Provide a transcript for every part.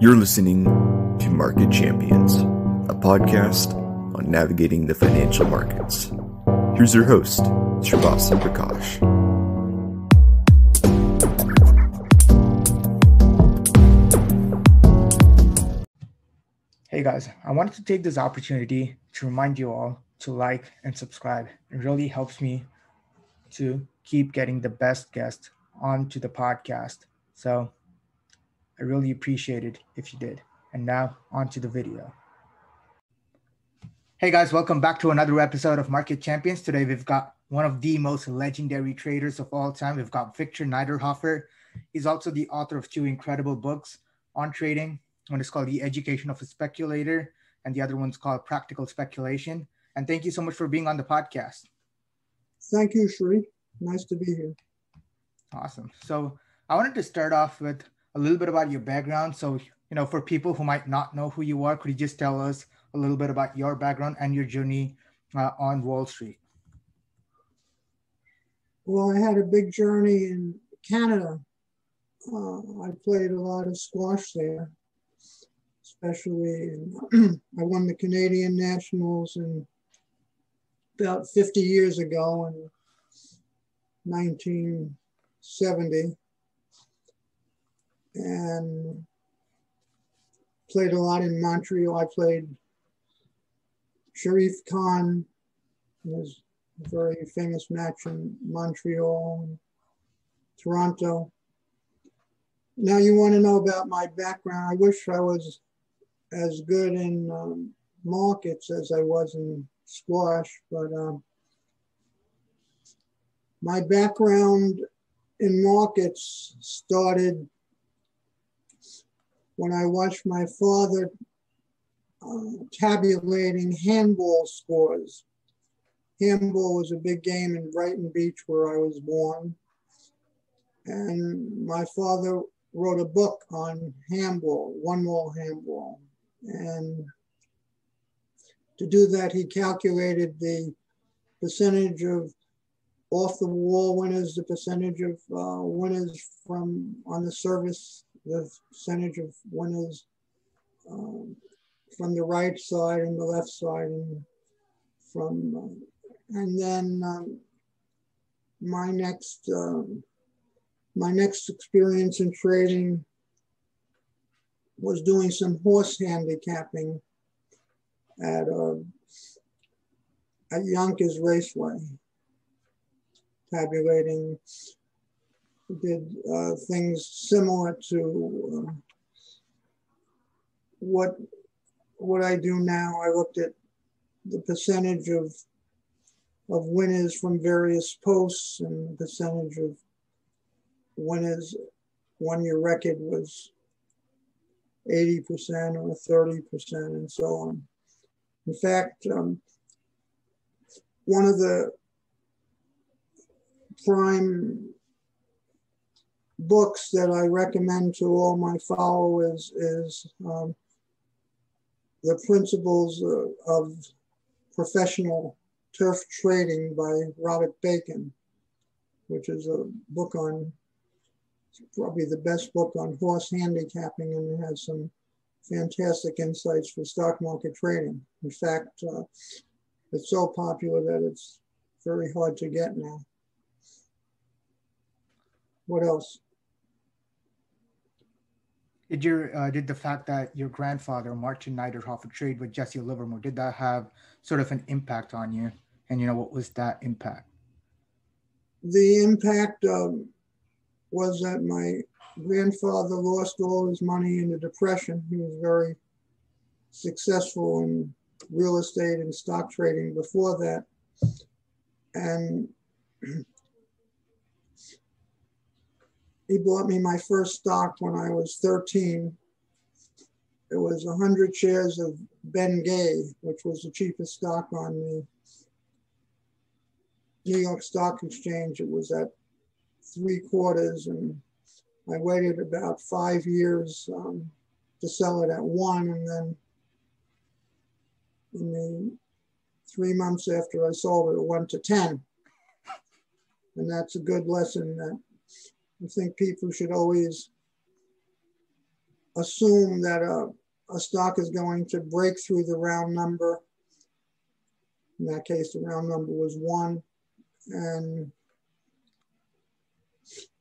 You're listening to Market Champions, a podcast on navigating the financial markets. Here's your host, Srivatsan Prakash. Hey guys, I wanted to take this opportunity to remind you all to like and subscribe. It really helps me to keep getting the best guests onto the podcast. So I really appreciate it if you did. And now onto the video. Hey guys, welcome back to another episode of Market Champions. Today we've got one of the most legendary traders of all time. We've got Victor Niederhoffer. He's also the author of two incredible books on trading. One is called The Education of a Speculator, and the other one's called Practical Speculation. And thank you so much for being on the podcast. Thank you, Sri. Nice to be here. Awesome. So I wanted to start off with a little bit about your background. So, you know, for people who might not know who you are, could you just tell us a little bit about your background and your journey uh, on Wall Street? Well, I had a big journey in Canada. Uh, I played a lot of squash there, especially in, I won the Canadian Nationals in about 50 years ago in 1970 and played a lot in Montreal. I played Sharif Khan, was a very famous match in Montreal and Toronto. Now you want to know about my background. I wish I was as good in um, markets as I was in squash, but um, my background in markets started when I watched my father uh, tabulating handball scores. Handball was a big game in Brighton Beach where I was born. And my father wrote a book on handball, one wall handball. And to do that, he calculated the percentage of off the wall winners, the percentage of uh, winners from on the service the percentage of winners um, from the right side and the left side and from uh, and then um, my next um, my next experience in trading was doing some horse handicapping at uh, at Yonkers Raceway, tabulating did uh, things similar to uh, what what I do now. I looked at the percentage of of winners from various posts and the percentage of winners when your record was 80% or 30% and so on. In fact, um, one of the prime books that I recommend to all my followers is um, The Principles of Professional Turf Trading by Robert Bacon, which is a book on, probably the best book on horse handicapping and it has some fantastic insights for stock market trading. In fact, uh, it's so popular that it's very hard to get now. What else? Did your uh, did the fact that your grandfather Martin Niederhoffer trade with Jesse Livermore did that have sort of an impact on you? And you know what was that impact? The impact um, was that my grandfather lost all his money in the depression. He was very successful in real estate and stock trading before that, and he bought me my first stock when I was 13. It was 100 shares of Bengay, which was the cheapest stock on the New York Stock Exchange. It was at three quarters, and I waited about five years um, to sell it at one, and then in the three months after I sold it, it went to 10. And that's a good lesson that I think people should always assume that a, a stock is going to break through the round number. In that case, the round number was one. And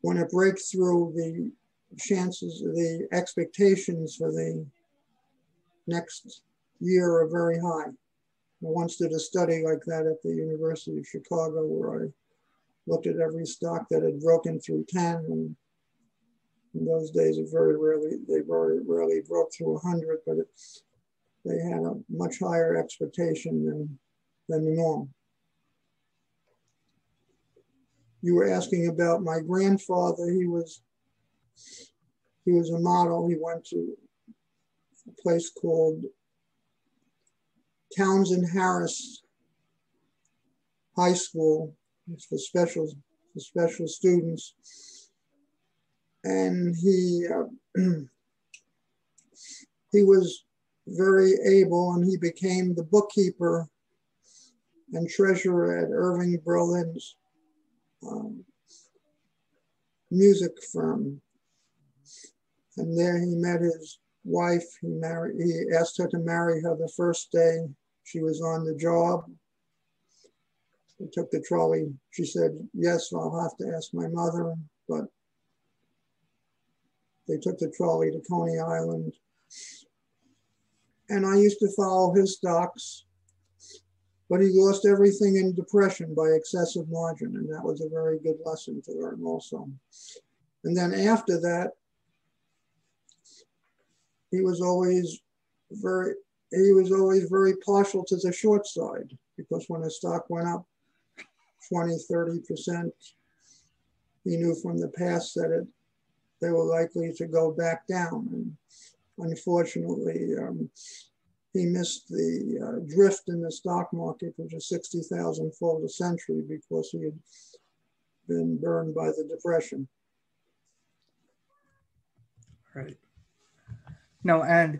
when it breaks through, the chances, the expectations for the next year are very high. I once did a study like that at the University of Chicago where I looked at every stock that had broken through 10 and in those days it very rarely they very rarely broke through 100 but it, they had a much higher expectation than than the norm. You were asking about my grandfather. He was he was a model. He went to a place called Townsend Harris High School. It's for special, for special students. And he, uh, he was very able and he became the bookkeeper and treasurer at Irving Berlin's um, music firm. And there he met his wife. He married. He asked her to marry her the first day she was on the job. Took the trolley. She said, "Yes, I'll have to ask my mother," but they took the trolley to Coney Island. And I used to follow his stocks, but he lost everything in depression by excessive margin. And that was a very good lesson to learn also. And then after that, he was always very he was always very partial to the short side because when the stock went up 20 30 percent. He knew from the past that it they were likely to go back down. And unfortunately um, he missed the uh, drift in the stock market which is 60,000 fold a century because he had been burned by the depression. Right. No, and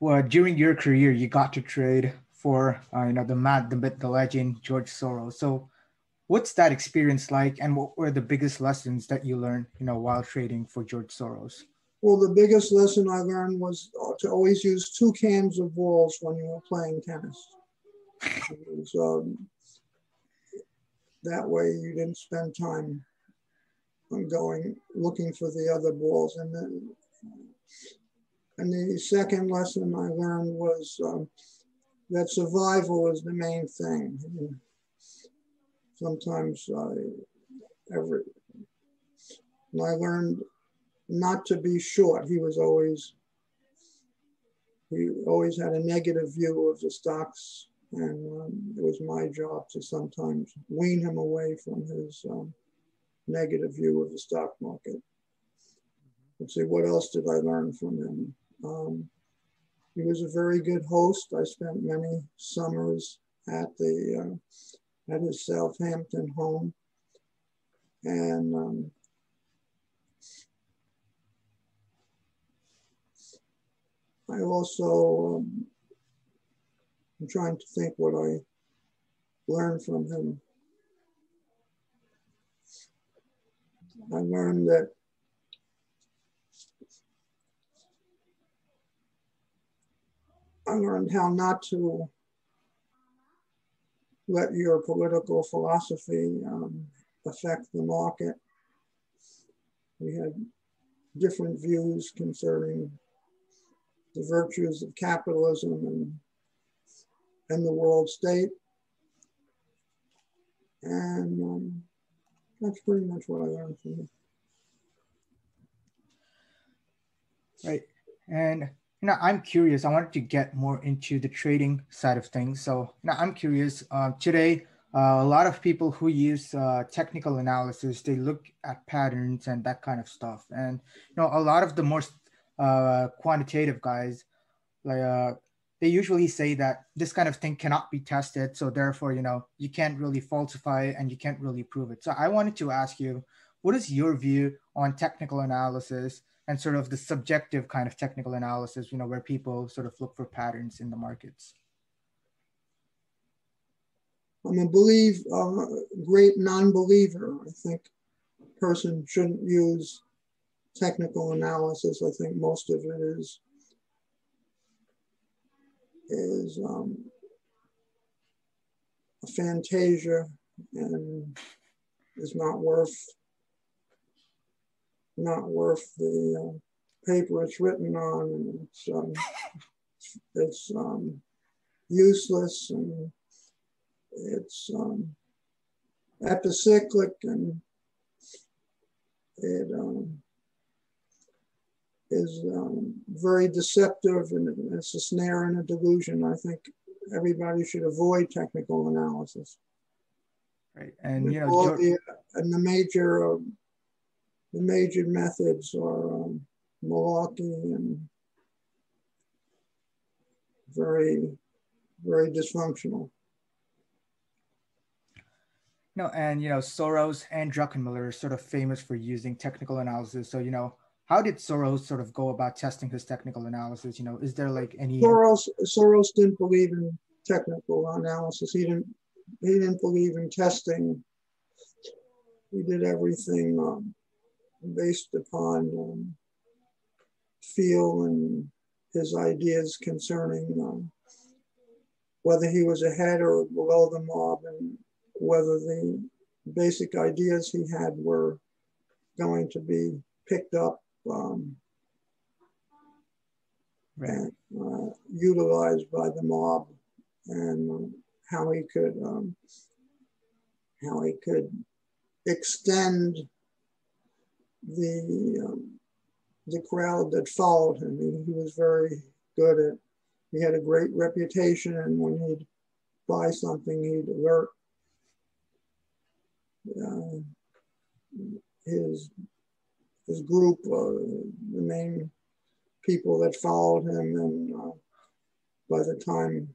well, during your career, you got to trade for uh, you know the mad, the myth, the legend, George Soros. So, what's that experience like, and what were the biggest lessons that you learned, you know, while trading for George Soros? Well, the biggest lesson I learned was to always use two cans of balls when you were playing tennis. was, um, that way, you didn't spend time going looking for the other balls, and then and the second lesson I learned was um, that survival is the main thing. Sometimes I, every, and I learned not to be short. He was always, he always had a negative view of the stocks. And um, it was my job to sometimes wean him away from his um, negative view of the stock market. Let's see, what else did I learn from him? Um, he was a very good host. I spent many summers at the uh, at his Southampton home, and um, I also um, I'm trying to think what I learned from him. I learned that I learned how not to let your political philosophy um, affect the market. We had different views concerning the virtues of capitalism and, and the world state. And um, that's pretty much what I learned from him. Right. And you know, I'm curious. I wanted to get more into the trading side of things. So, you know, I'm curious. Uh, today, uh, a lot of people who use uh, technical analysis, they look at patterns and that kind of stuff. And you know, a lot of the most uh, quantitative guys, like uh, they usually say that this kind of thing cannot be tested. So therefore, you know, you can't really falsify it and you can't really prove it. So I wanted to ask you, what is your view on technical analysis? And sort of the subjective kind of technical analysis, you know, where people sort of look for patterns in the markets? I'm a believe uh, great non-believer. I think a person shouldn't use technical analysis. I think most of it is is um, a fantasia and is not worth not worth the uh, paper it's written on. And it's um, it's um, useless and it's um, epicyclic and it um, is um, very deceptive and it's a snare and a delusion. I think everybody should avoid technical analysis. Right, and you know, the, and the major uh, the major methods are um, malarkey and very very dysfunctional. No, and you know, Soros and Druckenmiller are sort of famous for using technical analysis. So, you know, how did Soros sort of go about testing his technical analysis? You know, is there like any Soros Soros didn't believe in technical analysis. He didn't he didn't believe in testing. He did everything um, based upon um, feel and his ideas concerning um, whether he was ahead or below the mob and whether the basic ideas he had were going to be picked up um, and uh, utilized by the mob and um, how he could um, how he could extend the um, the crowd that followed him. He, he was very good at. He had a great reputation, and when he'd buy something, he'd alert uh, his his group, uh, the main people that followed him, and uh, by the time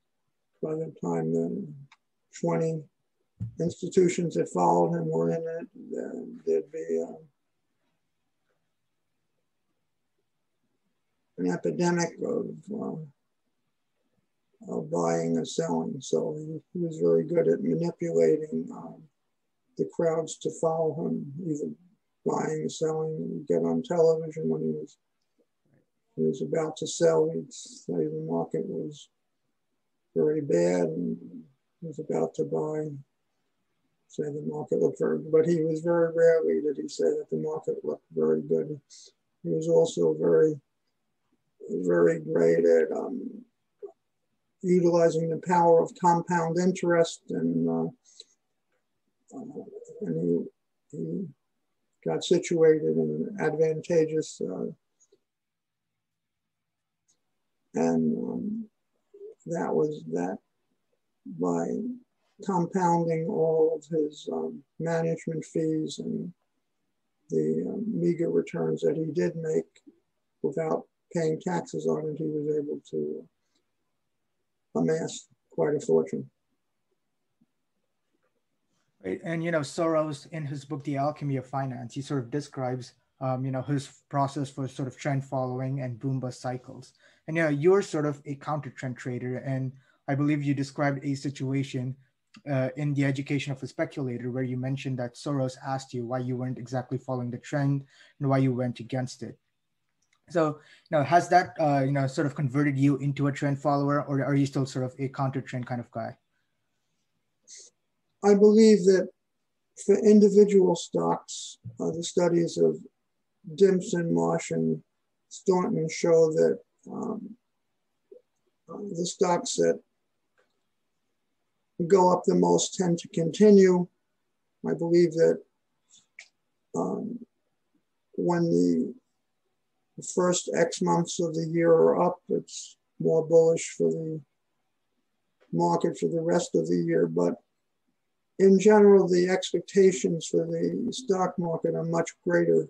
by the time the 20 institutions that followed him were in it, there'd be an epidemic of, uh, of buying and selling. So he, he, was very good at manipulating um, the crowds to follow him, either buying, selling, get on television when he was he was about to sell. He'd say the market was very bad and he was about to buy. Say the market looked very, good. but he was very rarely did he say that the market looked very good. He was also very, very great at um, utilizing the power of compound interest and uh, uh, and he, he got situated in an advantageous uh, and um, that was that by compounding all of his um, management fees and the um, meager returns that he did make without paying taxes on it, he was able to amass quite a fortune. Right. And, you know, Soros in his book, The Alchemy of Finance, he sort of describes, um, you know, his process for sort of trend following and boom bust cycles. And, you know, you're sort of a counter trend trader. And I believe you described a situation uh, in the education of a speculator where you mentioned that Soros asked you why you weren't exactly following the trend and why you went against it. So, you know, has that, uh, you know, sort of converted you into a trend follower or are you still sort of a counter trend kind of guy? I believe that for individual stocks, uh, the studies of Dimson, Marsh, and Staunton show that um, the stocks that go up the most tend to continue. I believe that um, when the first X months of the year are up, it's more bullish for the market for the rest of the year. But in general, the expectations for the stock market are much greater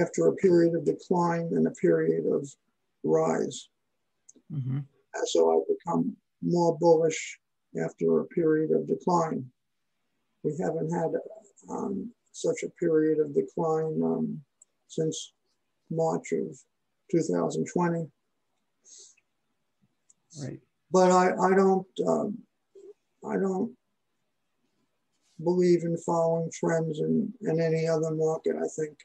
after a period of decline than a period of rise. Mm-hmm. So I've become more bullish after a period of decline. We haven't had um, such a period of decline um, since March of 2020. Right. But I, I don't um, I don't believe in following trends in, in any other market. I think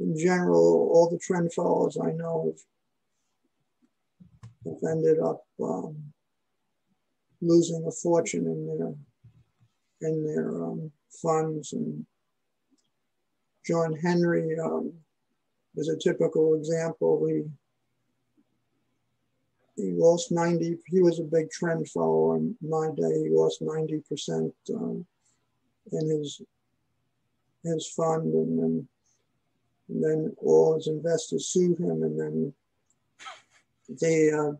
in general, all the trend followers I know have, have ended up um, losing a fortune in their in their um, funds. And John Henry um, is a typical example. He he lost 90, he was a big trend follower in my day. He lost 90% um, in his his fund and then and then all his investors sued him and then they uh,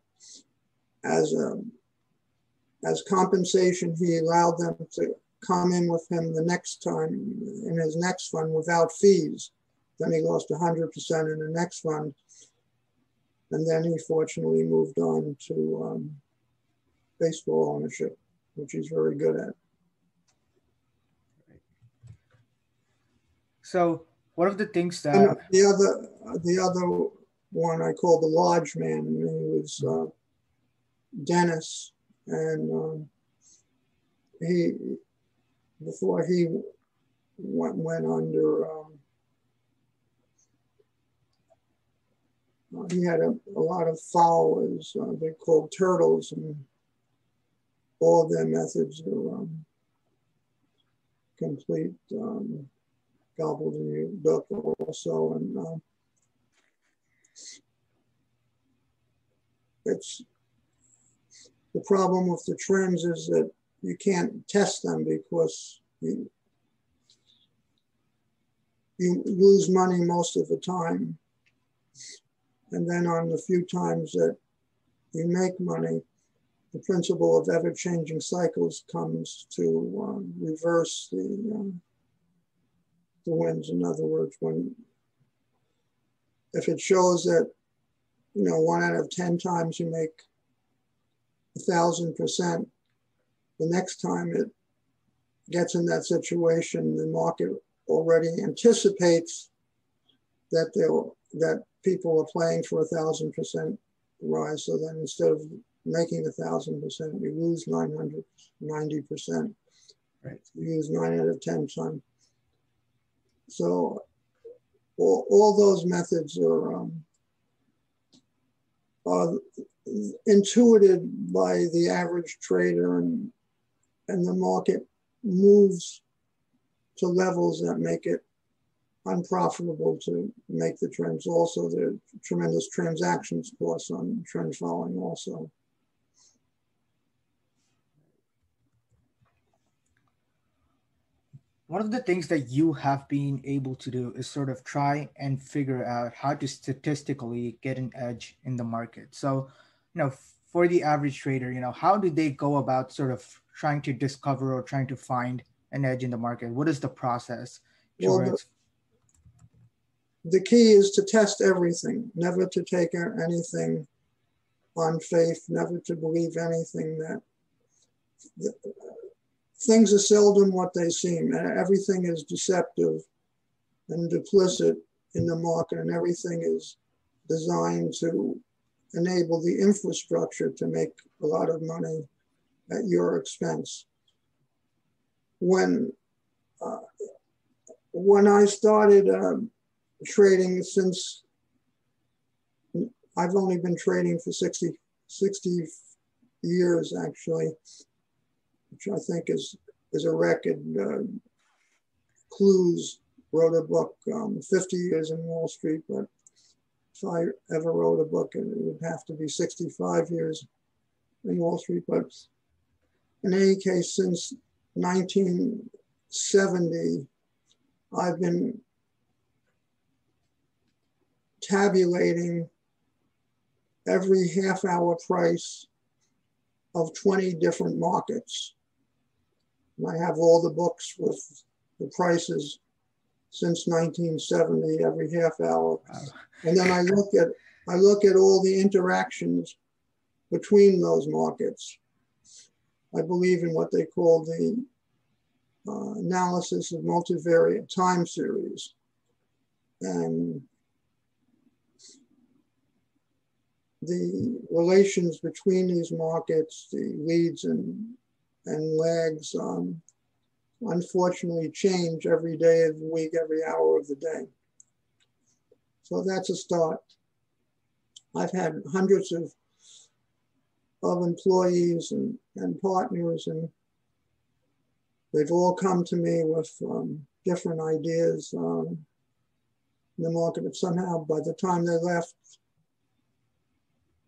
as a as compensation he allowed them to come in with him the next time in his next fund without fees then he lost 100% in the next fund and then he fortunately moved on to um, baseball ownership which he's very good at so one of the things that and the other the other one I call the lodge man, and he was uh, Dennis, and um, he before he went went under. Um, uh, he had a, a lot of followers. Uh, they called turtles, and all of their methods are um, complete um, book also. And uh, it's the problem with the trends is that you can't test them because you, you lose money most of the time. And then on the few times that you make money, the principle of ever changing cycles comes to um, reverse the um, the wins. In other words, when if it shows that you know one out of ten times you make a thousand percent, the next time it gets in that situation, the market already anticipates that there that people are playing for a thousand percent rise. So then instead of making a thousand percent, you lose 990 percent. Right. You use nine out of 10 times. So all, all those methods are, um, are intuited by the average trader and, and the market moves to levels that make it unprofitable to make the trends. Also, there are tremendous transactions costs on trend following also. one of the things that you have been able to do is sort of try and figure out how to statistically get an edge in the market. So, you know, for the average trader, you know, how do they go about sort of trying to discover or trying to find an edge in the market? What is the process? Well, the, the key is to test everything, never to take anything on faith, never to believe anything that things are seldom what they seem. Everything is deceptive and duplicit in the market, and everything is designed to enable the infrastructure to make a lot of money at your expense. When uh, when I started um, trading since I've only been trading for 60, 60 years actually, which I think is is a record. Uh, Clews wrote a book, um, 50 years in Wall Street, but if I ever wrote a book, it would have to be 65 years in Wall Street. But in any case, since 1970, I've been tabulating every half hour price of 20 different markets. And I have all the books with the prices since 1970 every half hour. And then I look at I look at all the interactions between those markets. I believe in what they call the uh, analysis of multivariate time series. And the relations between these markets, the leads and and lags um, unfortunately change every day of the week, every hour of the day. So that's a start. I've had hundreds of of employees and, and partners, and they've all come to me with um, different ideas um, in the market. But somehow, by the time they left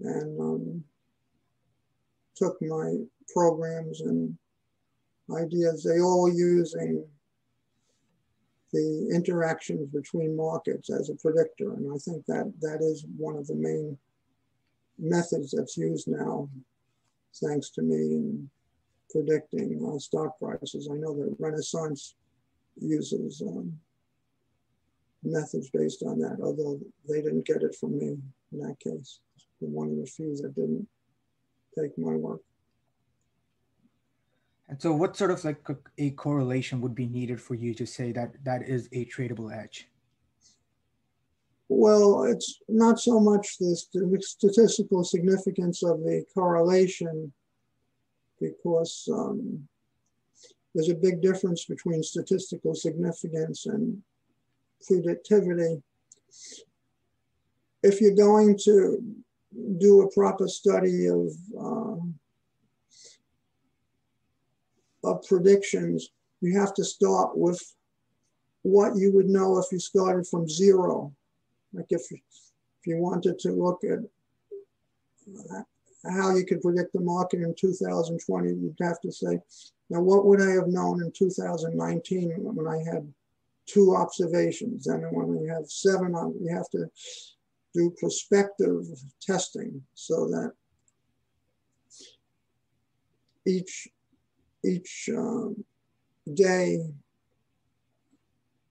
and um, took my programs and ideas, they all using the interactions between markets as a predictor. And I think that that is one of the main methods that's used now, thanks to me in predicting uh, stock prices. I know that Renaissance uses um, methods based on that, although they didn't get it from me in that case. One of the few that didn't take my work. And so, what sort of like a, correlation would be needed for you to say that that is a tradable edge? Well, it's not so much the statistical significance of the correlation, because um, there's a big difference between statistical significance and predictivity. If you're going to do a proper study of um, of predictions, you have to start with what you would know if you started from zero. Like if, if you wanted to look at how you could predict the market in 2020, you'd have to say, now what would I have known in 2019 when I had two observations? And when we have seven, you have to do prospective testing so that each each um, day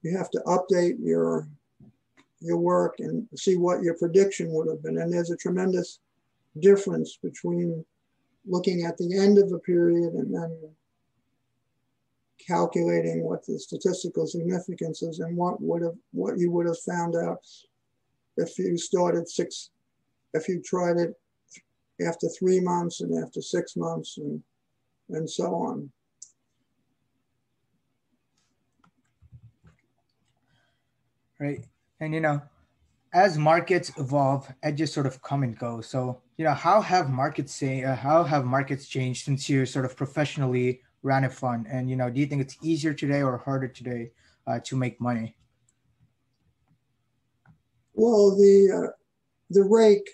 you have to update your your work and see what your prediction would have been. And there's a tremendous difference between looking at the end of a period and then calculating what the statistical significance is and what would have what you would have found out if you started six if you tried it after three months and after six months and and so on. Right. And, you know, as markets evolve, edges sort of come and go. So, you know, how have markets say, uh, how have markets changed since you sort of professionally ran a fund? And, you know, do you think it's easier today or harder today uh, to make money? Well, the, uh, the rake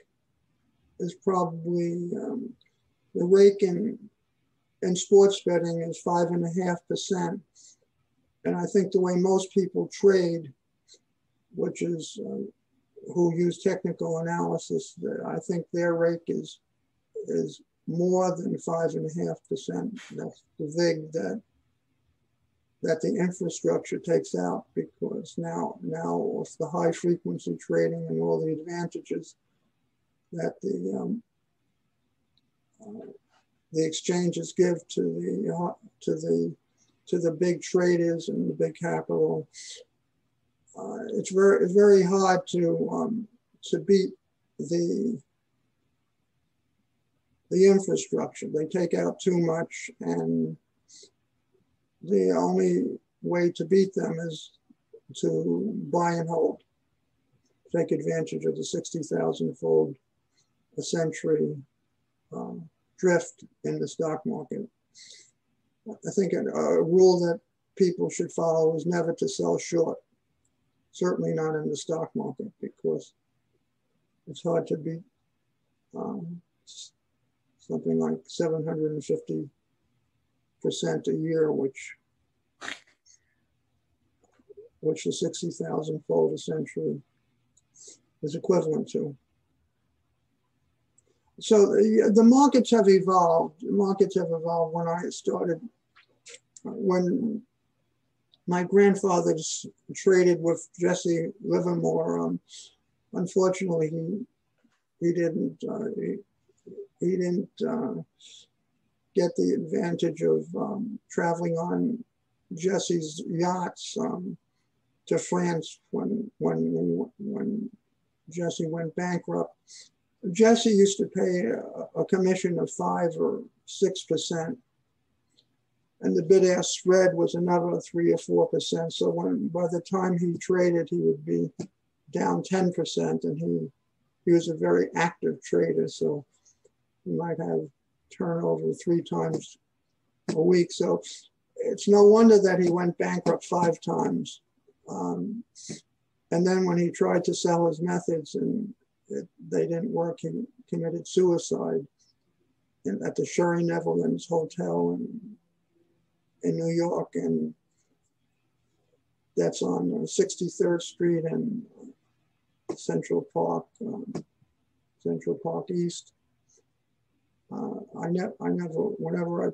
is probably, um, the rake in and sports betting is five and a half percent. And I think the way most people trade, which is uh, who use technical analysis, I think their rake is is more than five and a half percent. That's the vig that that the infrastructure takes out because now now with the high frequency trading and all the advantages that the um, uh, the exchanges give to the uh, to the to the big traders and the big capital. Uh, it's very very hard to um, to beat the the infrastructure. They take out too much, and the only way to beat them is to buy and hold, take advantage of the sixty thousand fold a century um, drift in the stock market. I think a, a rule that people should follow is never to sell short, certainly not in the stock market because it's hard to beat um, something like 750 percent a year, which which the 60,000 fold essentially is equivalent to so the, the markets have evolved. Markets have evolved when I started, when my grandfather traded with Jesse Livermore. Um, unfortunately, he he didn't uh, he, he, didn't uh, get the advantage of um, traveling on Jesse's yachts um, to France when when when Jesse went bankrupt. Jesse used to pay a, a commission of five or six percent, and the bid ask spread was another three or four percent. So when by the time he traded, he would be down 10%, and he, he was a very active trader, so he might have turnover three times a week. So it's no wonder that he went bankrupt five times. Um, and then when he tried to sell his methods and it, they didn't work, he committed suicide in, at the Sherry Netherlands Hotel in, in New York. And that's on 63rd Street and Central Park, um, Central Park East. Uh, I, ne I never, whenever I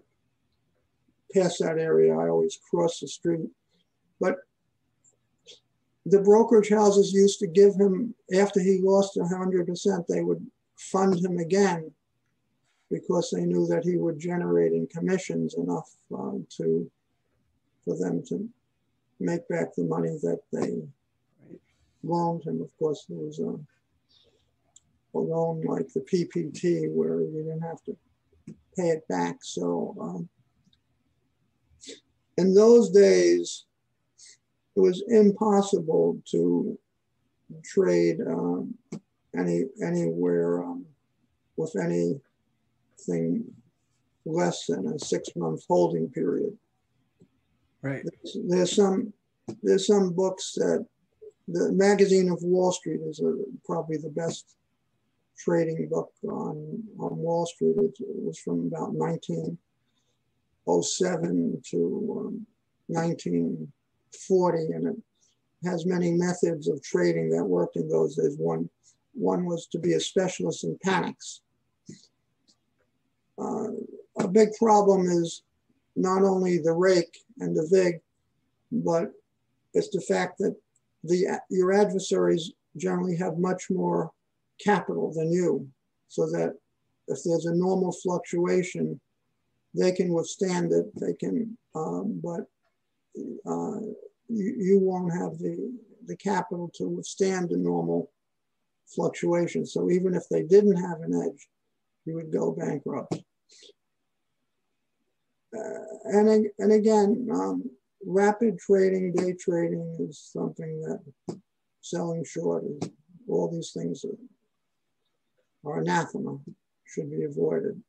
pass that area, I always cross the street. But the brokerage houses used to give him, after he lost 100%, they would fund him again because they knew that he would generate in commissions enough uh, to for them to make back the money that they loaned him. Of course, there was a, loan like the PPP where you didn't have to pay it back. So um, in those days, it was impossible to trade um, any anywhere um, with anything less than a six month holding period. Right. There's, there's some there's some books that the magazine of Wall Street is a, probably the best trading book on on Wall Street. It, was from about 1907 to um, 1940, and it has many methods of trading that worked in those days. One one was to be a specialist in panics. Uh, a big problem is not only the rake and the vig, but it's the fact that the your adversaries generally have much more capital than you, so that if there's a normal fluctuation, they can withstand it. They can, um, but uh, you, you won't have the the capital to withstand the normal fluctuation. So even if they didn't have an edge, you would go bankrupt. Uh, and, and again, um, rapid trading, day trading is something that selling short all these things are, are anathema, should be avoided.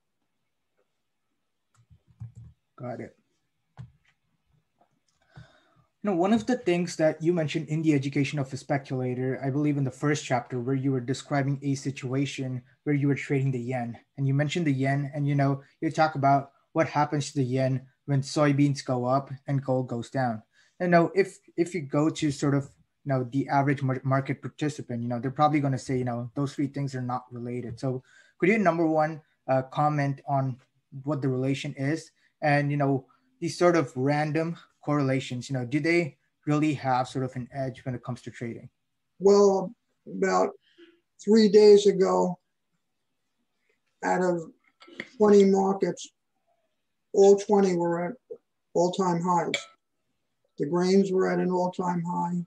Got it. You know, one of the things that you mentioned in the education of a speculator, I believe in the first chapter where you were describing a situation where you were trading the yen and you mentioned the yen and you know, you talk about what happens to the yen when soybeans go up and gold goes down. And now if if you go to sort of you know the average market participant, you know they're probably going to say you know those three things are not related. So could you number one uh, comment on what the relation is, and you know these sort of random correlations, you know, do they really have sort of an edge when it comes to trading? Well, about three days ago, out of 20 markets, all 20 were at all-time highs. The grains were at an all-time high.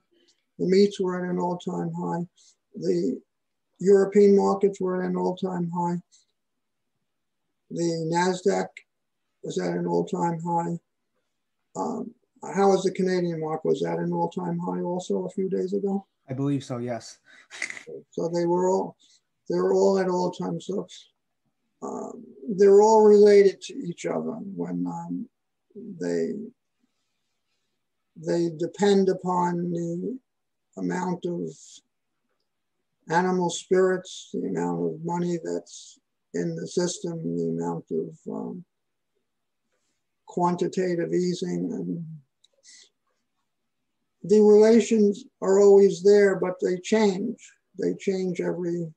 The meats were at an all-time high. The European markets were at an all-time high. The NASDAQ was at an all-time high. Um, how was the Canadian market? Was that an all-time high also a few days ago? I believe so, yes. so they were all, they were all at all-time. So um, they're all related to each other when um, they they depend upon the amount of animal spirits, the amount of money that's in the system, the amount of um, quantitative easing. And the relations are always there, but they change. They change every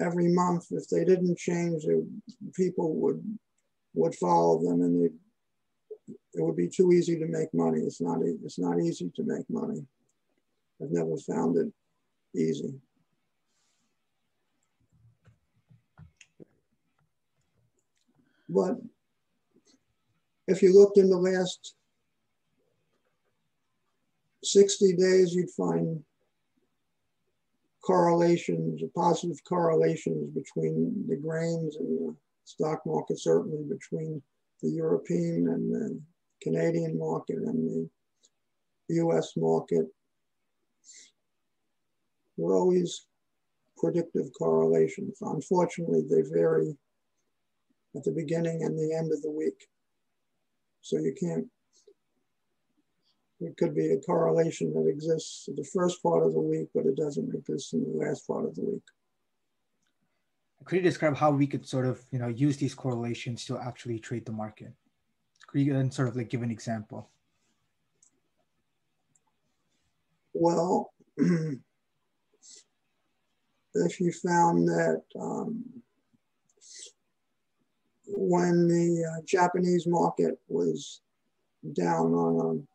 every month. If they didn't change, it, people would would follow them, and it, it would be too easy to make money. It's not it's not easy to make money. I've never found it easy. But if you looked in the last 60 days, you'd find correlations, positive correlations between the grains and the stock market, certainly between the European and the Canadian market and the US market. Were always predictive correlations. Unfortunately, they vary at the beginning and the end of the week. So you can't, it could be a correlation that exists in the first part of the week, but it doesn't exist in the last part of the week. Could you describe how we could sort of, you know, use these correlations to actually trade the market? Could you then sort of like give an example? Well, if you found that um, when the uh, Japanese market was down on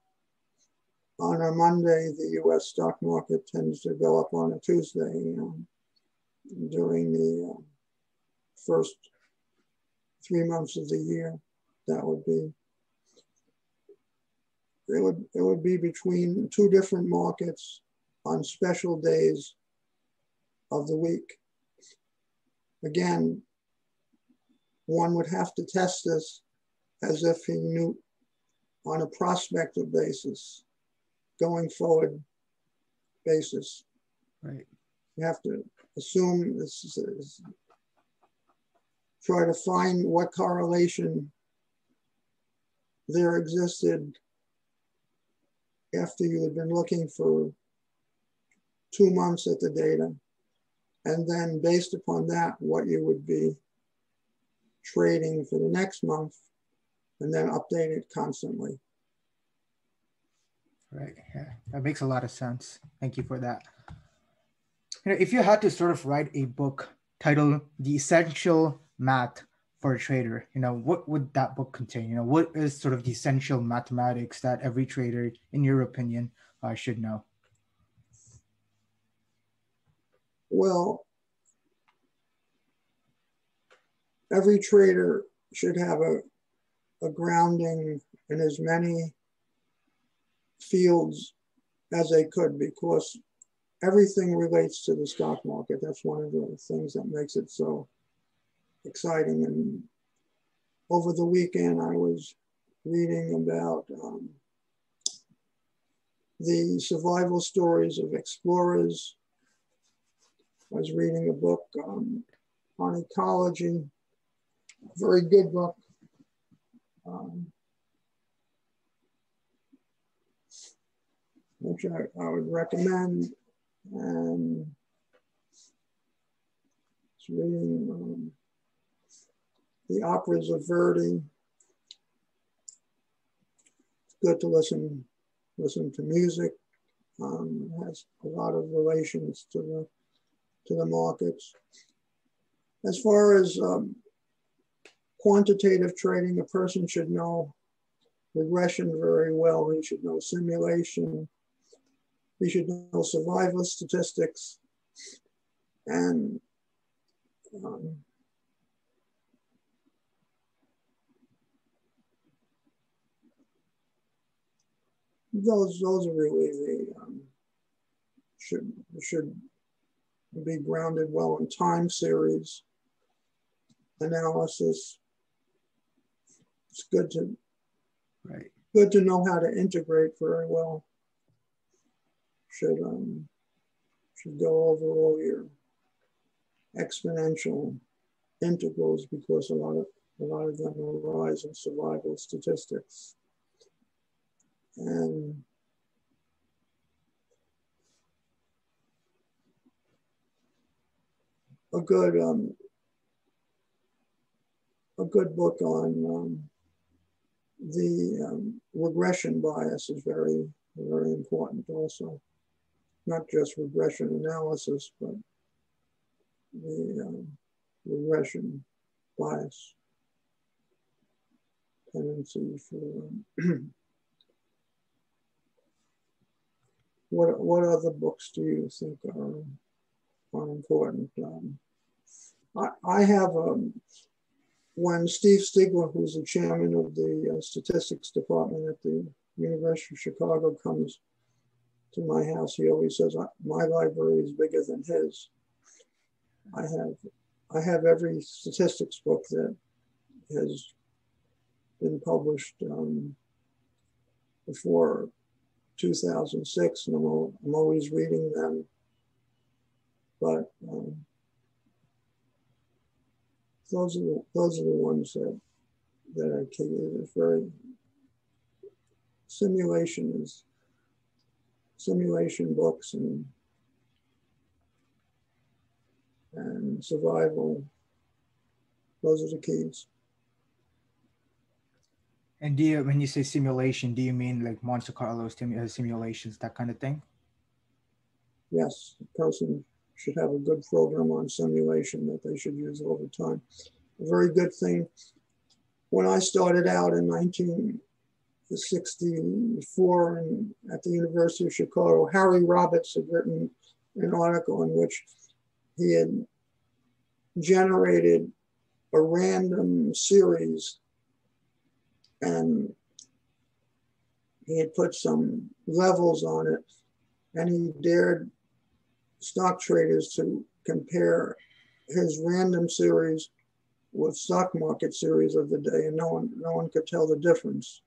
a, on a Monday, the U.S. stock market tends to go up on a Tuesday um, during the uh, first three months of the year. That would be it would it would be between two different markets on special days of the week. Again, one would have to test this as if he knew on a prospective basis, going forward basis. Right. You have to assume this is, try to find what correlation there existed after you had been looking for two months at the data, and then based upon that, what you would be trading for the next month, and then update it constantly. Right. Yeah, that makes a lot of sense. Thank you for that. You know, if you had to sort of write a book titled "The Essential Math for a trader you know what would that book contain you know what is sort of the essential mathematics that every trader in your opinion uh, should know well every trader should have a, a grounding in as many fields as they could because everything relates to the stock market that's one of the things that makes it so exciting. And over the weekend, I was reading about um, the survival stories of explorers. I was reading a book um, on ecology, a very good book. Um, which I, I would recommend. And reading um, the operas of Verdi. It's good to listen listen to music. Um, has a lot of relations to the to the markets. As far as um, quantitative trading, a person should know regression very well. He should know simulation. He should know survival statistics. And um, those those are really the um, should should be grounded well in time series analysis. It's good to right good to know how to integrate very well. Should um should go over all your exponential integrals because a lot of a lot of them arise in survival statistics and a good um, a good book on um, the um, regression bias is very very important also. Not just regression analysis but the um, regression bias tendency for um, what what other books do you think are are important? Um, I, I have um, when Steve Stigler, who's the chairman of the uh, statistics department at the University of Chicago, comes to my house. He always says my library is bigger than his. I have I have every statistics book that has been published um, before 2006, and I'm, I'm always reading them but um, those are the, those are the ones that that are key. It's very simulation is simulation books and and survival. Those are the keys. And do you, when you say simulation, do you mean like Monte Carlo uh, simulations, that kind of thing? Yes, person should have a good program on simulation that they should use the time. A very good thing. When I started out in 1964 in, at the University of Chicago, Harry Roberts had written an article in which he had generated a random series and he had put some levels on it and he dared stock traders to compare his random series with stock market series of the day and no one no one could tell the difference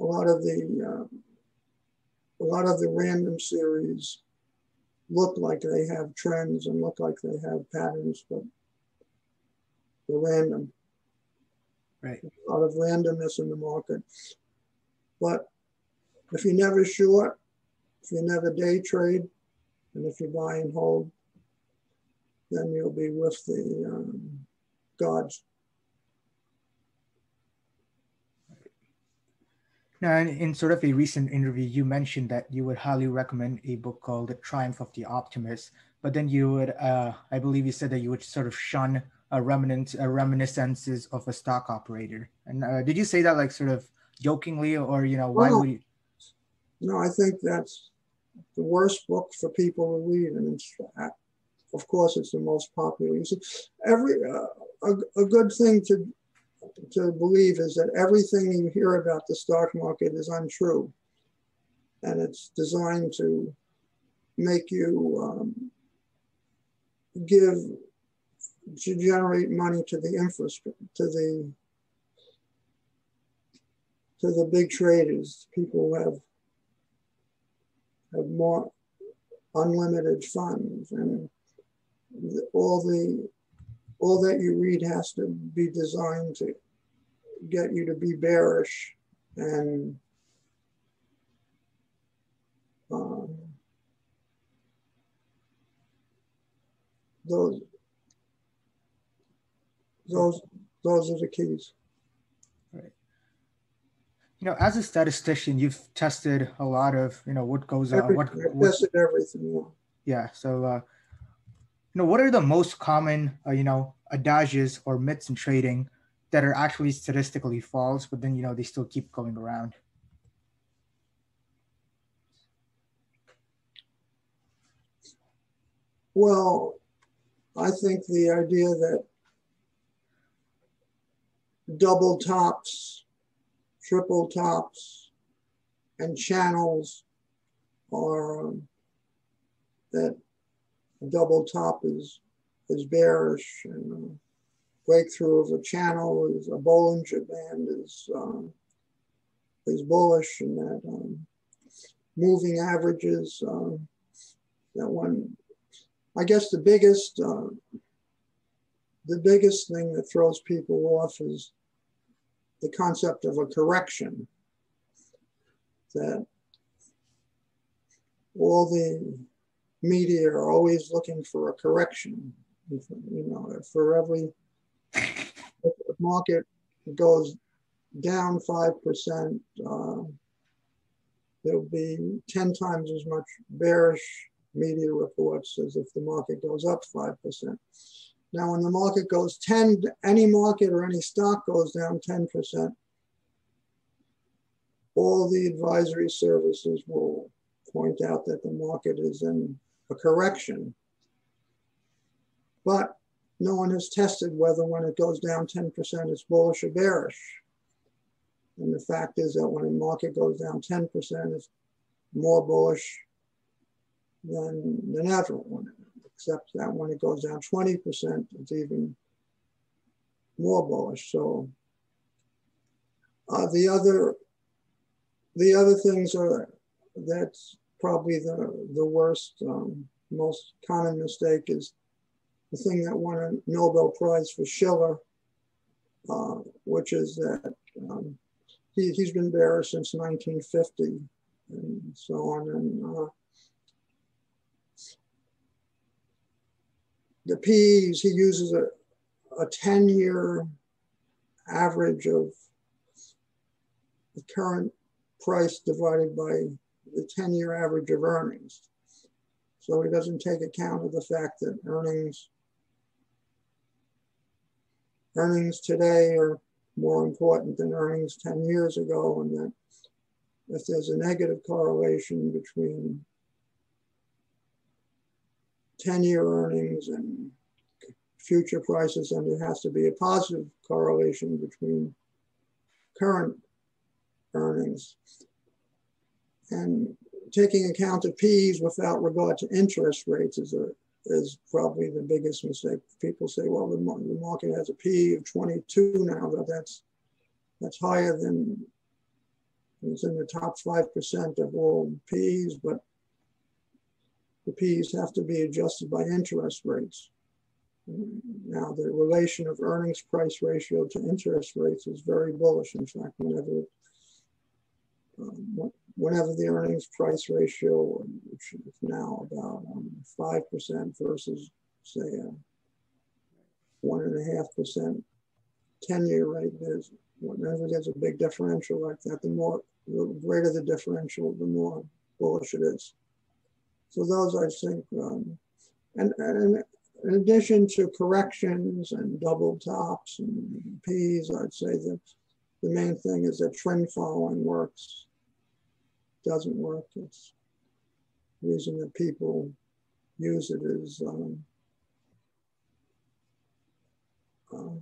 a lot of the uh, a lot of the random series look like they have trends and look like they have patterns but they're random Right. A lot of randomness in the market. But if you never short, if you never day trade, and if you buy and hold, then you'll be with the um, gods. Now, in, in, sort of a recent interview, you mentioned that you would highly recommend a book called The Triumph of the Optimist, but then you would, uh, I believe you said that you would sort of shun a remnant a reminiscences of a stock operator. And uh, did you say that like sort of jokingly, or you know, why well, would you? No, I think that's the worst book for people to read, and it's, of course, it's the most popular. You see, every uh, a, a good thing to to believe is that everything you hear about the stock market is untrue, and it's designed to make you um, give to generate money to the infrastructure, to the to the big traders, people who have have more unlimited funds, and all the all that you read has to be designed to get you to be bearish and um, those those those are the keys. You know, as a statistician, you've tested a lot of you know what goes on. What, what tested everything. yeah. So, uh, you know, what are the most common uh, you know adages or myths in trading that are actually statistically false, but then you know they still keep going around? Well, I think the idea that double tops, triple tops, and channels are um, that double top is is bearish and a breakthrough of a channel is a Bollinger Band is um, is bullish and that um, moving averages um, that one I guess the biggest uh, the biggest thing that throws people off is the concept of a correction. That all the media are always looking for a correction. You know for every market goes down 5% uh, there'll be 10 times as much bearish media reports as if the market goes up 5% now, when the market goes 10, any market or any stock goes down 10%, all the advisory services will point out that the market is in a correction. But no one has tested whether when it goes down 10%, it's bullish or bearish. And the fact is that when a market goes down 10%, it's more bullish than, than ever except that when it goes down 20%, it's even more bullish. So uh, the other the other things are that's probably the, the worst, um, most common mistake is the thing that won a Nobel Prize for Shiller, uh, which is that um, he, has been bearish since 1950 and so on. And uh, the P's, he uses a, a 10 year average of the current price divided by the 10 year average of earnings. So he doesn't take account of the fact that earnings earnings today are more important than earnings 10 years ago, and that if there's a negative correlation between 10 year earnings and future prices, and there has to be a positive correlation between current earnings. And taking account of P's without regard to interest rates is a is probably the biggest mistake. People say, well, the, the market has a P of 22 now, but that's that's higher than it's in the top 5% of all P's, but the P's have to be adjusted by interest rates. Now, the relation of earnings price ratio to interest rates is very bullish. In fact, whenever um, whenever the earnings price ratio, which is now about um, 5% versus, say, one and a half percent 10 year rate is, whenever there's a big differential like that, the more, the greater the differential, the more bullish it is. So those, I think, um, and, and in addition to corrections and double tops and P's, I'd say that the main thing is that trend following works doesn't work. It's the reason that people use it is um, um,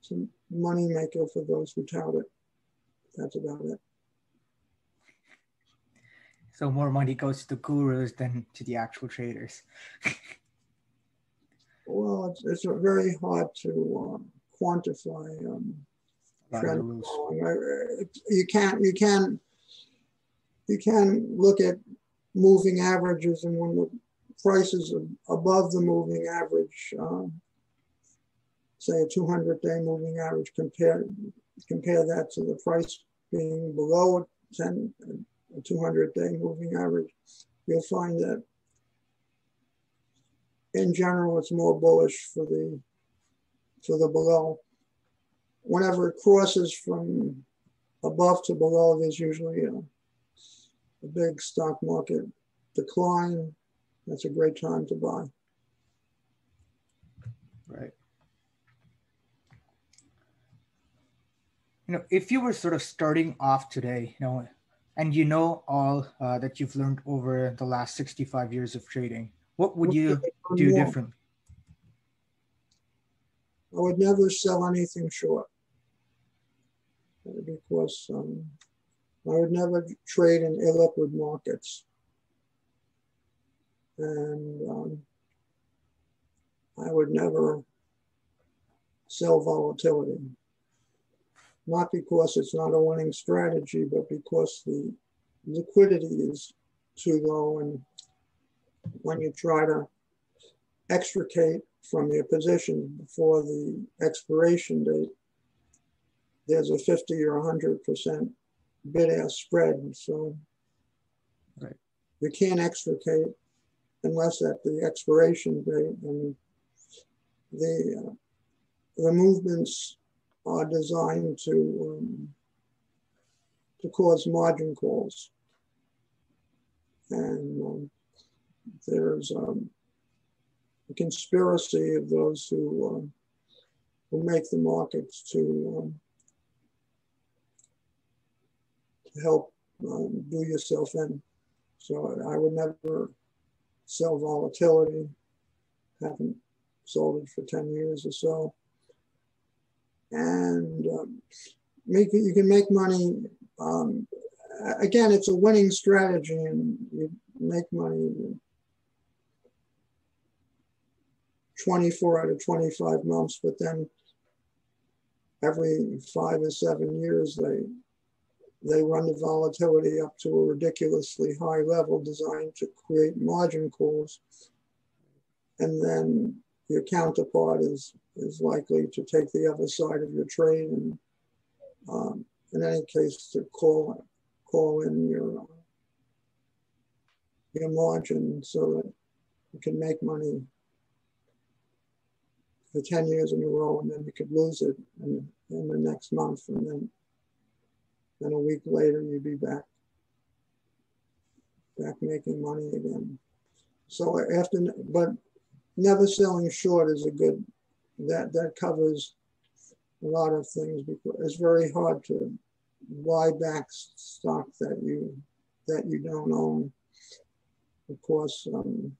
it's a money maker for those who tout it. That's about it. So more money goes to the gurus than to the actual traders. well, it's, it's very hard to um, quantify um, trend You can't you can you can look at moving averages and when the price is above the moving average, um, say a 200 day moving average, compare compare that to the price being below 10, a 200 day moving average, you'll find that in general it's more bullish for the for the below whenever it crosses from above to below, there's usually a, a big stock market decline. That's a great time to buy. Right. You know, if you were sort of starting off today, you know, and you know all uh, that you've learned over the last 65 years of trading, what would you do differently? I would never sell anything short because um, I would never trade in illiquid markets. And um, I would never sell volatility. Not because it's not a winning strategy, but because the liquidity is too low. And when you try to extricate from your position before the expiration date, there's a 50 or 100% bid ask spread. So right. you can't extricate unless at the expiration date. And the, uh, the movements are designed to, um, to cause margin calls. And um, there's um, a conspiracy of those who, uh, who make the markets to um, help um, do yourself in. So I would never sell volatility. Haven't sold it for 10 years or so. And um, make you can make money. Um, again, it's a winning strategy and you make money 24 out of 25 months, but then every five or seven years, they they run the volatility up to a ridiculously high level designed to create margin calls. And then your counterpart is, is likely to take the other side of your trade and um, in any case to call, call in your, your margin so that you can make money for 10 years in a row and then you could lose it in, in the next month and then then a week later you'd be back back making money again. So after but never selling short is a good that that covers a lot of things because it's very hard to buy back stock that you that you don't own of course um,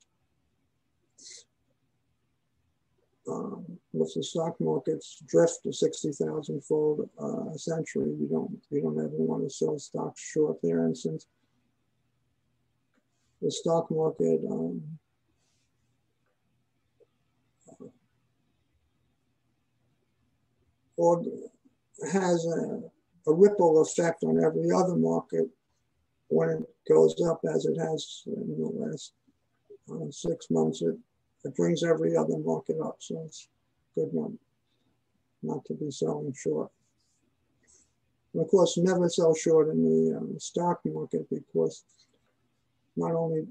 um, with the stock markets drift to 60,000 fold uh, a century, you don't, you don't ever want to sell stocks short there. And since the stock market um, or has a, a, ripple effect on every other market when it goes up as it has in the last uh, six months. It it brings every other market up. So it's a good one not to be selling short. And of course, never sell short in the um, stock market because not only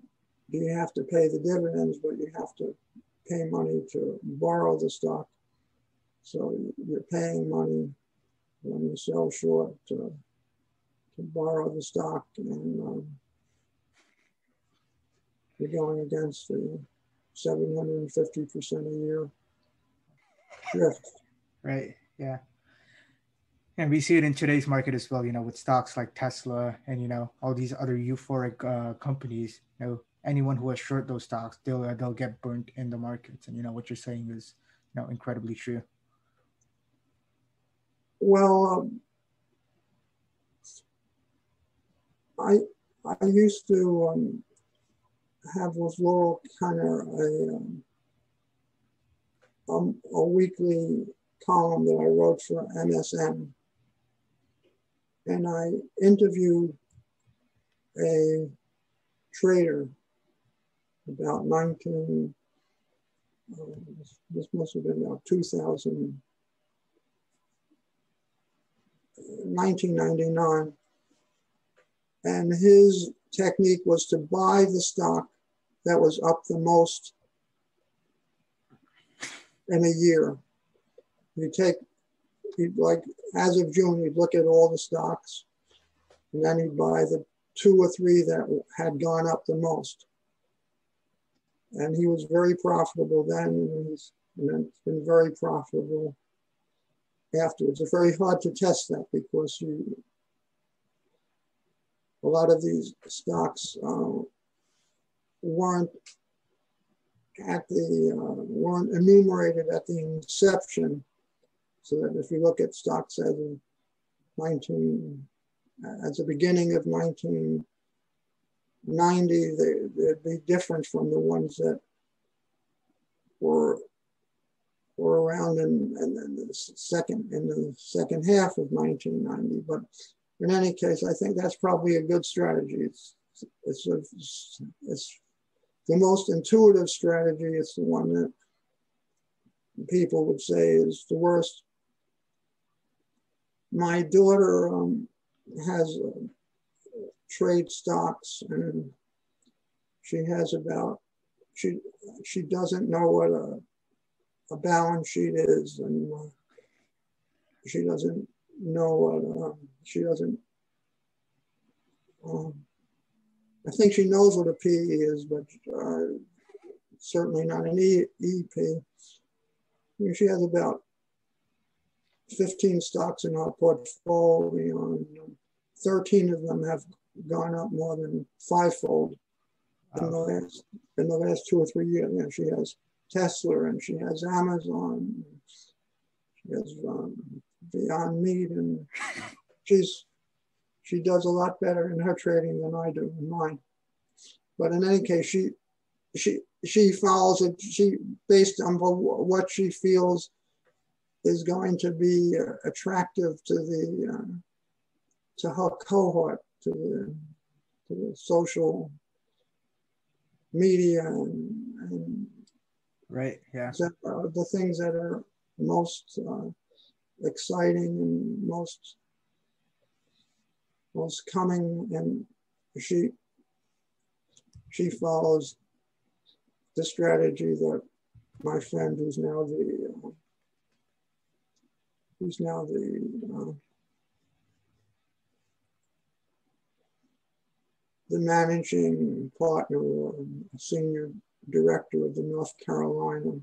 do you have to pay the dividends, but you have to pay money to borrow the stock. So you're paying money when you sell short to, to borrow the stock and um, you're going against the 750% a year shift. Right. Yeah. And we see it in today's market as well, you know, with stocks like Tesla and, you know, all these other euphoric uh, companies, you know, anyone who has short those stocks, they'll, they'll get burnt in the markets. And, you know, what you're saying is, you know, incredibly true. Well, um, I, I used to um, have with Laurel Kenner a, um, um, a weekly column that I wrote for MSN. And I interviewed a trader about 19, uh, this must have been about 2000, 1999. And his technique was to buy the stock that was up the most in a year. You take, you'd like, as of June, you'd look at all the stocks, and then you'd buy the two or three that had gone up the most. And he was very profitable then, and, and it's been very profitable afterwards. It's very hard to test that because you, a lot of these stocks uh, weren't at the uh, weren't enumerated at the inception, so that if you look at stocks as of 19 as the beginning of 1990, they, they'd be different from the ones that were were around in, in, the second in the second half of 1990. But in any case, I think that's probably a good strategy. It's it's, a, it's the most intuitive strategy. It's the one that people would say is the worst. My daughter um, has uh, trade stocks and she has about, she, she doesn't know what a, a balance sheet is and uh, she doesn't know what, um, she doesn't, um, I think she knows what a PE is, but uh, certainly not an e, EP. she has about 15 stocks in our portfolio, and 13 of them have gone up more than fivefold in the last in the last two or three years. Know, she has Tesla and she has Amazon, she has um, Beyond Meat, and she's she does a lot better in her trading than I do in mine. But in any case, she she she follows it. She based on what she feels is going to be uh, attractive to the uh, to her cohort, to the, to the social media and, and right, yeah, the things that are most uh, exciting and most most coming, and she she follows the strategy that my friend, who's now the uh, who's now the uh, the managing partner or senior director of the North Carolina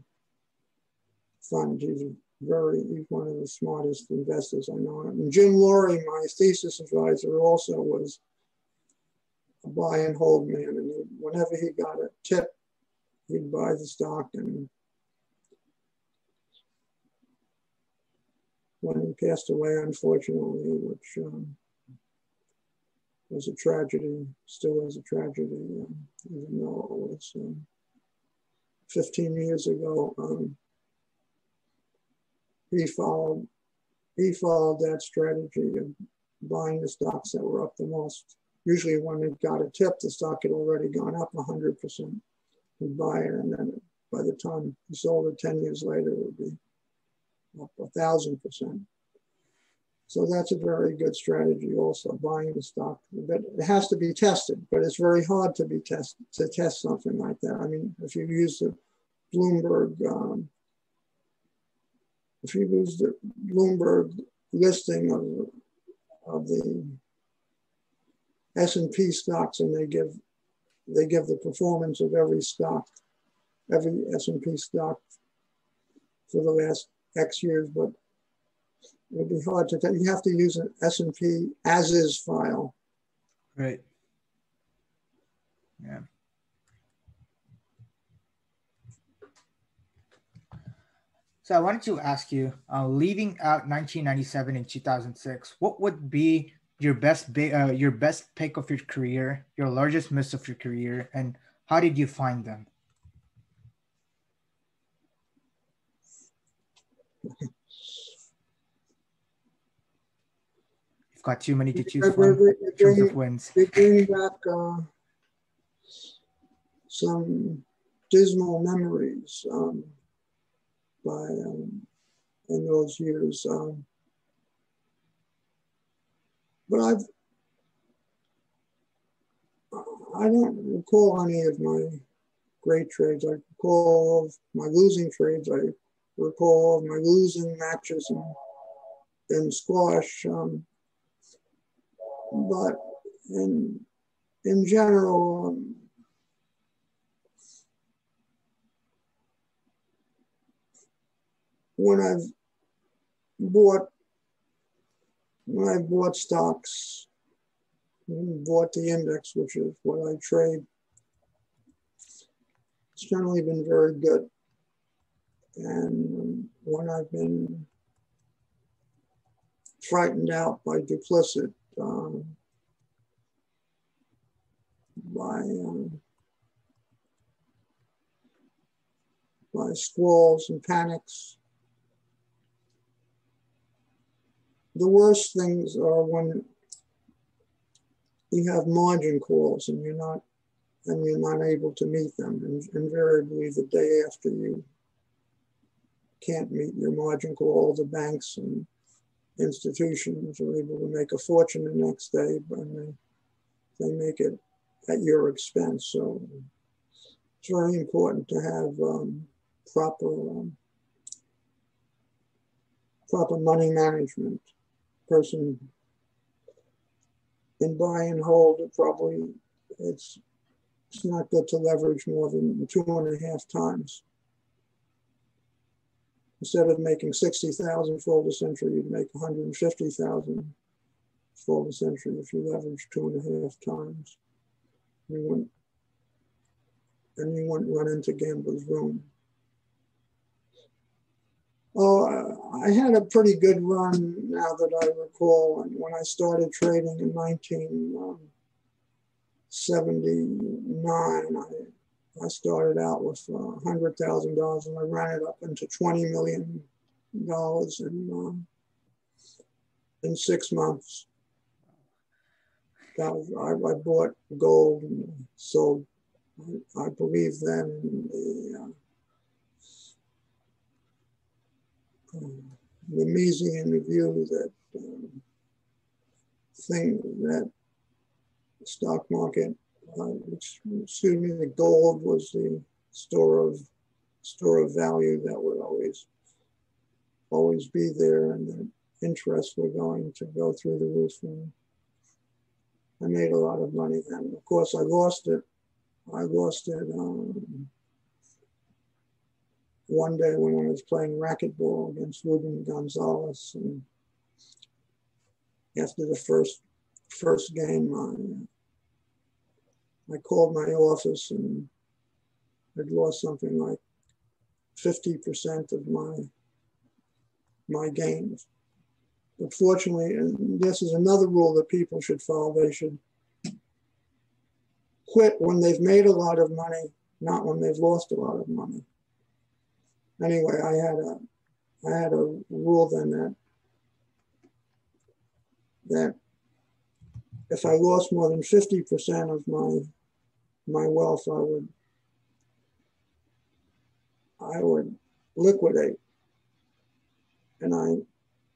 fund. He's very, he's one of the smartest investors I know. And Jim Lorie, my thesis advisor, also was a buy and hold man. And he, whenever he got a tip, he'd buy the stock. And when he passed away, unfortunately, which um, was a tragedy, still is a tragedy, um, even though it was um, 15 years ago. Um, he followed he followed that strategy of buying the stocks that were up the most. Usually when it got a tip, the stock had already gone up 100%. He'd buy it, and then by the time he sold it 10 years later, it would be up a thousand percent. So that's a very good strategy also, buying the stock. But it has to be tested, but it's very hard to be test to test something like that. I mean, if you use the Bloomberg um, if you use the Bloomberg listing of, of the S&P stocks and they give they give the performance of every stock, every S&P stock for the last X years, but it would be hard to tell. You have to use an S&P as is file. Right. Yeah. So I wanted to ask you, uh, leaving out 1997 and 2006, what would be your best uh, your best pick of your career, your largest miss of your career, and how did you find them? got too many to choose from in terms of wins. They bring back uh, some dismal memories. Um, by um, in those years. Um, but I've I don't recall any of my great trades. I recall of my losing trades. I recall of my losing matches in, in squash. Um, but in in general, um, when I've bought when I bought stocks, bought the index, which is what I trade, it's generally been very good. And when I've been frightened out by duplicit, um, by um, by squalls and panics, the worst things are when you have margin calls and you're not and you're not able to meet them. And invariably, the day after you can't meet your margin call, all the banks and institutions are able to make a fortune the next day, but they, they make it at your expense. So it's very important to have um, proper um, proper money management person in buy and hold, it probably it's it's not good to leverage more than two and a half times. Instead of making 60,000 fold a century, you'd make 150,000 fold a century if you leverage two and a half times. You wouldn't, and you wouldn't run into gambler's ruin. Oh, I had a pretty good run now that I recall. And when I started trading in 1979, um, I, I started out with uh, $100,000 and I ran it up into $20 million in, um, in six months. I, I bought gold and sold, I, believe then the, uh, the Miesian review that um, thing that stock market, uh, excuse me, the gold was the store of store of value that would always always be there and the interests were going to go through the roof. And I made a lot of money then. Of course, I lost it. I lost it um, one day when I was playing racquetball against Ruben Gonzalez. And after the first first game, I, I called my office and I'd lost something like 50% of my my gains. But fortunately, and this is another rule that people should follow, they should quit when they've made a lot of money, not when they've lost a lot of money. Anyway, I had a I had a rule then that that if I lost more than 50% of my my wealth, I would I would liquidate. And I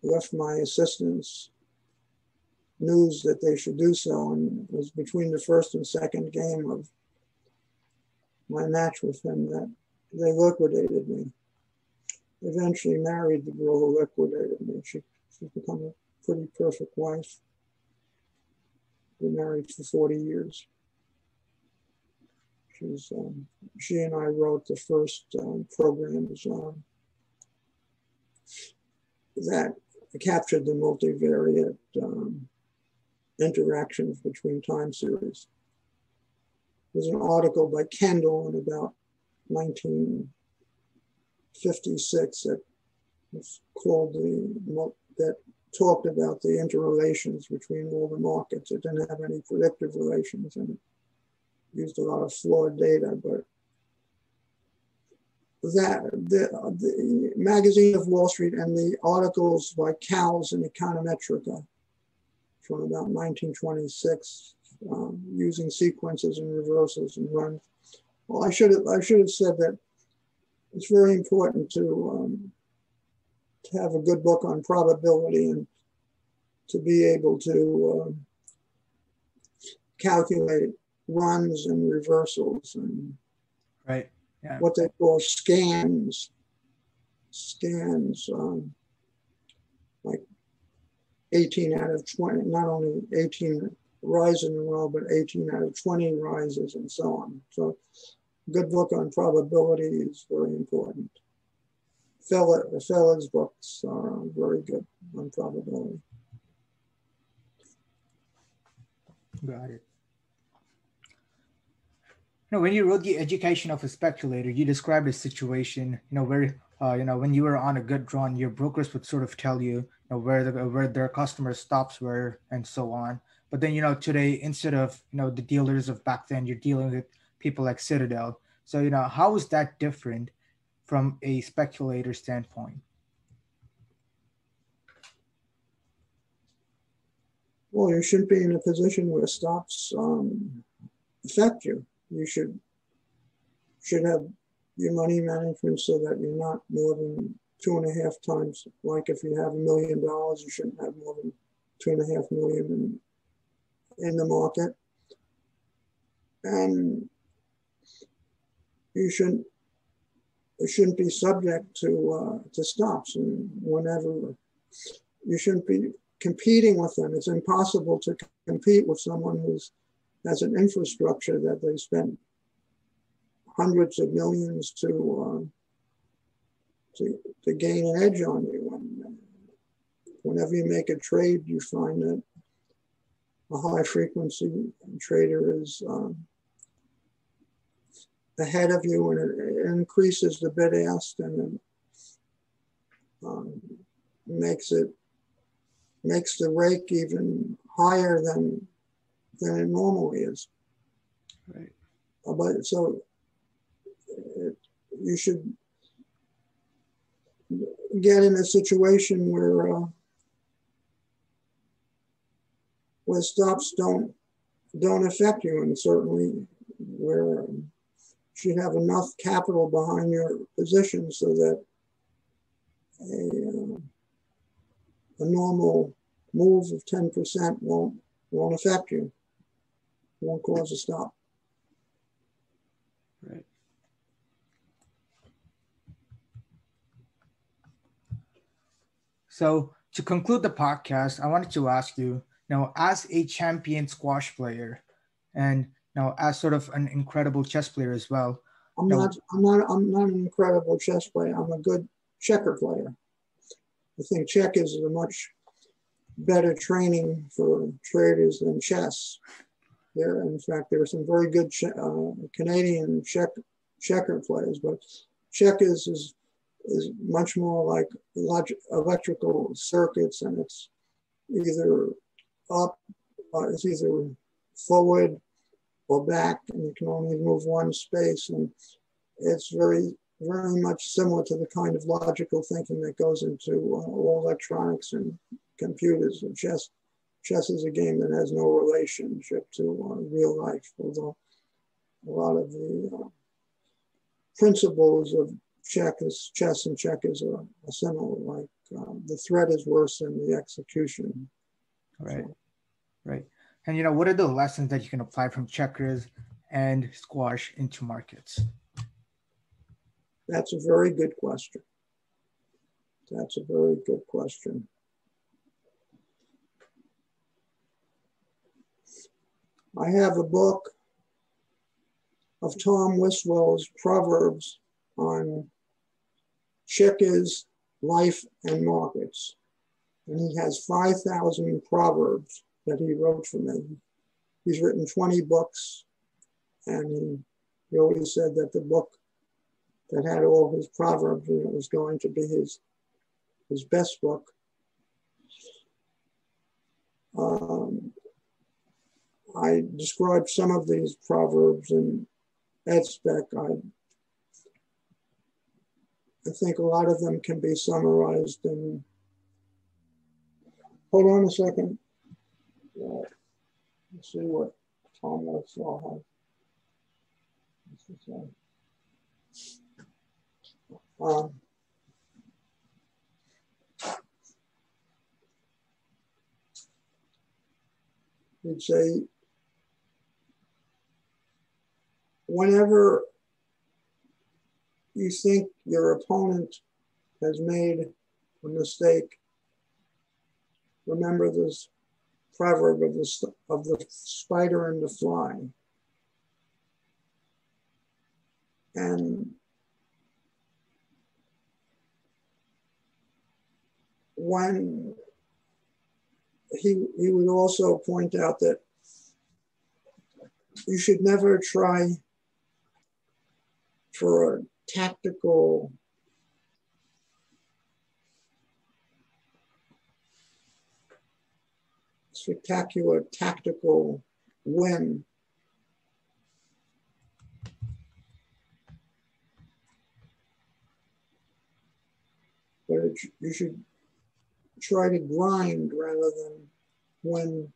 left my assistants news that they should do so. And it was between the first and second game of my match with them that they liquidated me. Eventually married the girl who liquidated me. She, she's become a pretty perfect wife. Been married for 40 years. Um, she and I wrote the first um, programs um, that captured the multivariate um, interactions between time series. There's an article by Kendall in about 1956 that was called the that talked about the interrelations between all the markets. It didn't have any predictive relations and it used a lot of flawed data, but that the, the magazine of Wall Street and the articles by Cowles and Econometrica from about 1926, um, using sequences and reversals and runs. Well, I should have I should have said that it's very important to um, to have a good book on probability and to be able to um, calculate runs and reversals and right yeah. what they call scans scans um, like 18 out of 20 not only 18 rise in a row but 18 out of 20 rises and so on. So good book on probability is very important. Feller, Feller's books are very good on probability. Got it know, when you wrote the education of a speculator, you described a situation, you know, where uh, you know when you were on a good run, your brokers would sort of tell you, you know, where the where their customer stops were and so on. But then you know today, instead of you know the dealers of back then, you're dealing with people like Citadel. So you know how is that different from a speculator standpoint? Well, you shouldn't be in a position where stops um, affect you you should should have your money management so that you're not more than two and a half times. Like if you have a million dollars, you shouldn't have more than two and a half million in, in the market. And you shouldn't shouldn't be subject to uh, to stops and whenever you shouldn't be competing with them. It's impossible to compete with someone who's as an infrastructure that they spent hundreds of millions to uh, to, to gain an edge on you. And whenever you make a trade, you find that a high frequency trader is um, ahead of you and it increases the bid ask and it um, makes it makes the rake even higher than than it normally is. Right. Uh, but so it, you should get in a situation where uh, where stops don't don't affect you, and certainly where you should have enough capital behind your position so that a, uh, a normal move of 10% won't, won't affect you, won't cause a stop. Right. So to conclude the podcast, I wanted to ask you now, as a champion squash player, and now as sort of an incredible chess player as well. I'm now, not. I'm not. I'm not an incredible chess player. I'm a good checker player. I think check is a much better training for traders than chess. There, in fact, there are some very good uh, Canadian check checker players, but check is, is is much more like electrical circuits, and it's either up, uh, it's either forward or back, and you can only move one space, and it's very very much similar to the kind of logical thinking that goes into uh, all electronics and computers. And chess, chess is a game that has no relationship to uh, real life, although a lot of the uh, principles of checkers, chess and checkers are, are similar. Like um, the threat is worse than the execution. Right, so. right. And you know, what are the lessons that you can apply from checkers and squash into markets? That's a very good question. That's a very good question. I have a book of Tom Wiswell's Proverbs on checkers, life, and markets. And he has 5,000 proverbs that he wrote for me. He's written 20 books, and he, he always said that the book that had all his proverbs in it was going to be his, his best book. Um, I described some of these proverbs in EdSpec. I, I think a lot of them can be summarized in. Hold on a second. Uh, let's see what Tom Wiswell has. Um, he'd say, whenever you think your opponent has made a mistake, remember this proverb of the, of the spider and the fly. And when he, he would also point out that you should never try for a tactical spectacular tactical win but it, you should try to grind rather than win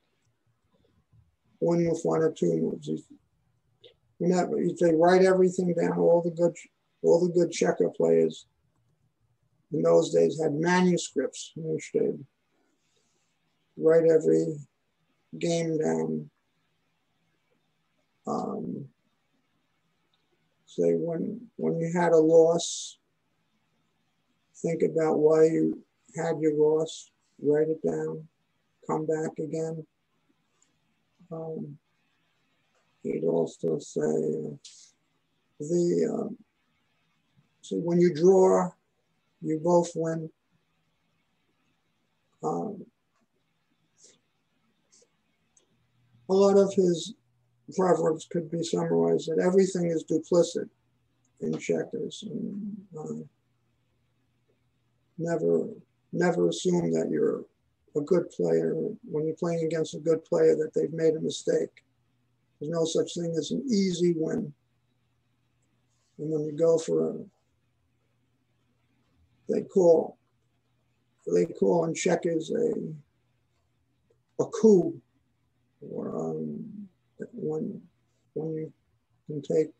win with one or two moves. They write everything down. All the good, all the good checker players in those days had manuscripts which they write every game down. Um, say when when you had a loss, think about why you had your loss, write it down, come back again. Um, he'd also say the uh, so when you draw, you both win. Um, a lot of his proverbs could be summarized that everything is duplicit in checkers. And, uh, never never assume that you're a good player when you're playing against a good player that they've made a mistake. There's no such thing as an easy win. And when you go for a, they call, they call in checkers a, a coup or um, when when you can take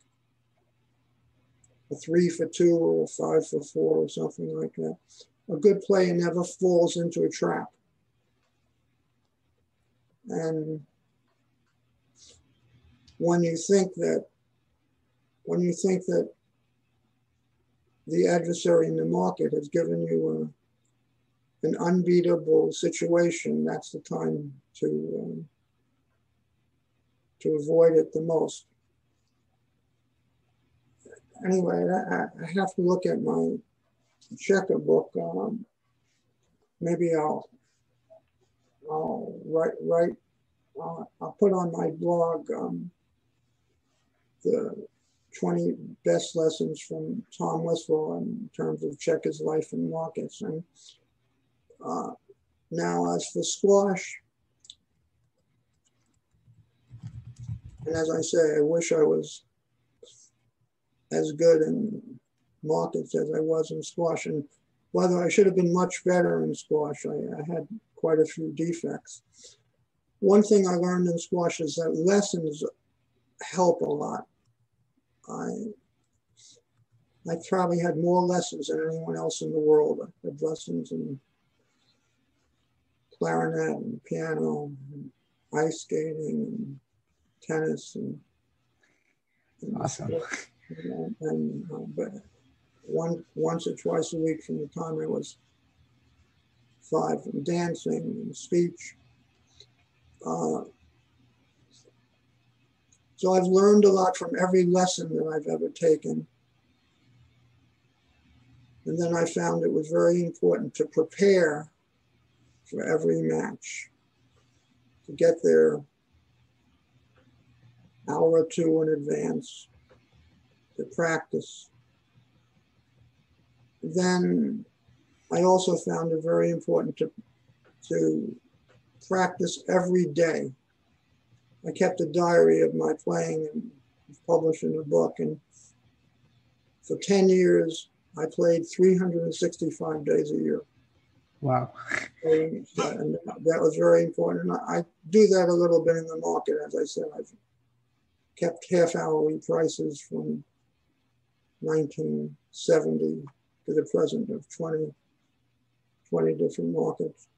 a three for two or a five for four or something like that. A good player never falls into a trap. And when you think that when you think that the adversary in the market has given you a, an unbeatable situation, that's the time to um, to avoid it the most. Anyway, I, I have to look at my checker book. Um, maybe I'll I'll write write uh, I'll put on my blog um, the 20 best lessons from Tom Wiswell in terms of checkers life and markets. And uh, now as for squash, and as I say, I wish I was as good in markets as I was in squash. And whether I should have been much better in squash, I, I had quite a few defects. One thing I learned in squash is that lessons help a lot. I I probably had more lessons than anyone else in the world. I had lessons in clarinet and piano, and ice skating, and tennis, and, and awesome. And, and uh, but one once or twice a week from the time I was five, and dancing and speech. Uh, so I've learned a lot from every lesson that I've ever taken. And then I found it was very important to prepare for every match, to get there hour or two in advance, to practice. Then I also found it very important to, to practice every day I kept a diary of my playing and published in a book. And for 10 years, I played 365 days a year. Wow. And, that was very important. And I do that a little bit in the market. As I said, I've kept half hourly prices from 1970 to the present of 20, 20 different markets.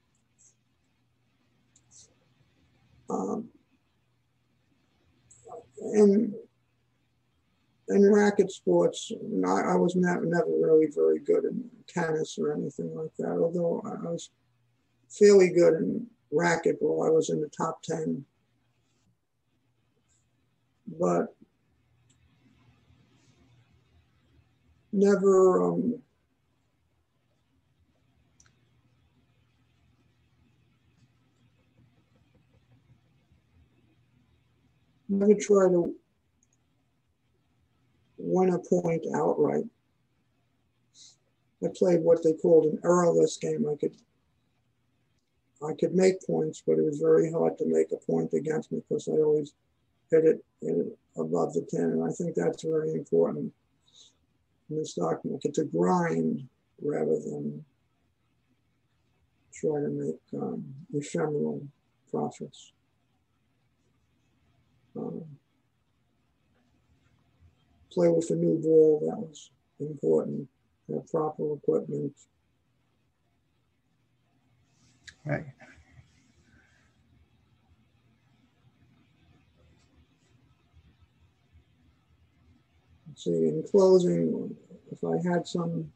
Um, in in racket sports, I, I was never never really very good in tennis or anything like that. Although I was fairly good in racquetball, I was in the top ten. But never um, never try to win a point outright. I played what they called an errorless game. I could I could make points, but it was very hard to make a point against me because I always hit it, hit it above the tin. And I think that's very important in the stock market to grind rather than try to make um, ephemeral profits um, play with a new ball, that was important. Have proper equipment. Right. see, in closing, if I had some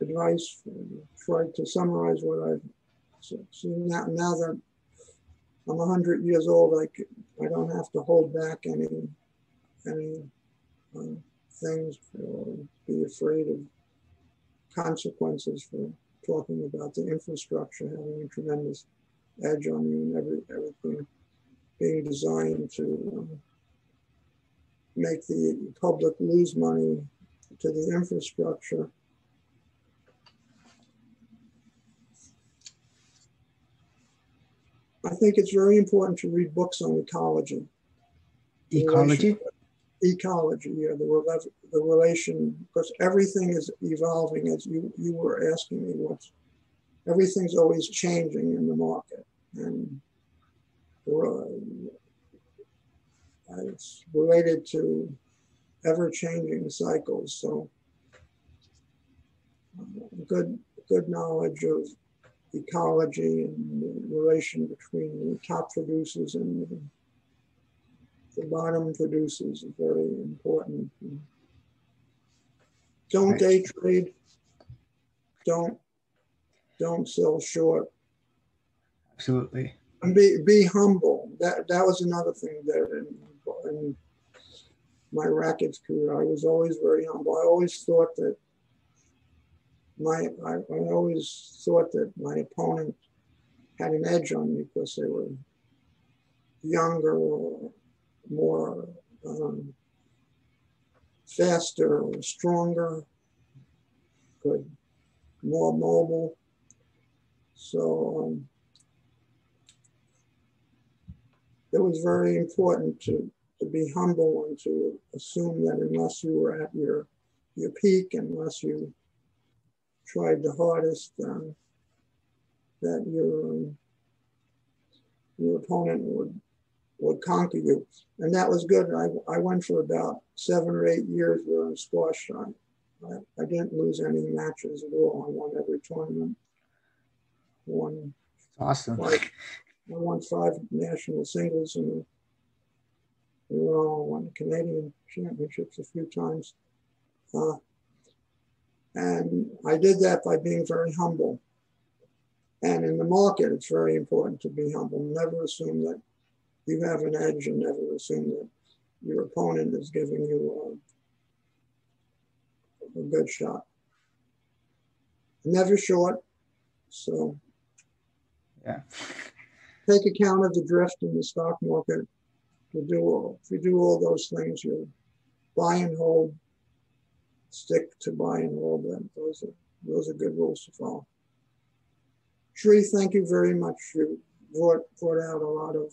advice, try to summarize what I've seen now, now that I'm 100 years old. I, I don't have to hold back any any uh, things or be afraid of consequences for talking about the infrastructure having a tremendous edge on you and every, everything being designed to um, make the public lose money to the infrastructure I think it's very important to read books on ecology. Ecology? Ecology, yeah, the, the relation, because everything is evolving as you, you were asking me what's, everything's always changing in the market. And it's related to ever-changing cycles. So uh, good, good knowledge of ecology and the relation between the top producers and the, the bottom producers is very important. Don't day trade. Don't don't sell short. Absolutely. And be be humble. That that was another thing that in, in my rackets career, I was always very humble. I always thought that my I, I always thought that my opponent had an edge on me because they were younger or more um, faster or stronger, good, more mobile. So um, it was very important to, to be humble and to assume that unless you were at your, your peak, unless you tried the hardest, um, that your, um, your opponent would would conquer you. And that was good. I, I went for about seven or eight years where in squash. I, I, didn't lose any matches at all. I won every tournament. Won awesome. Five, I won five national singles and we were all won Canadian championships a few times. Uh, and I did that by being very humble. And in the market, it's very important to be humble. Never assume that you have an edge and never assume that your opponent is giving you a, a good shot. Never short, so yeah. Take account of the drift in the stock market. To do all, if you do all those things, you buy and hold, stick to buy and hold. Them. Those are those are good rules to follow. Sri, thank you very much. You brought brought out a lot of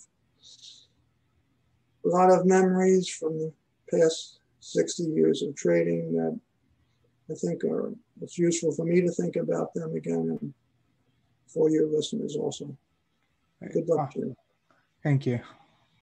a lot of memories from the past 60 years of trading that I think are it's useful for me to think about them again and for your listeners also. Good luck to you. Thank you.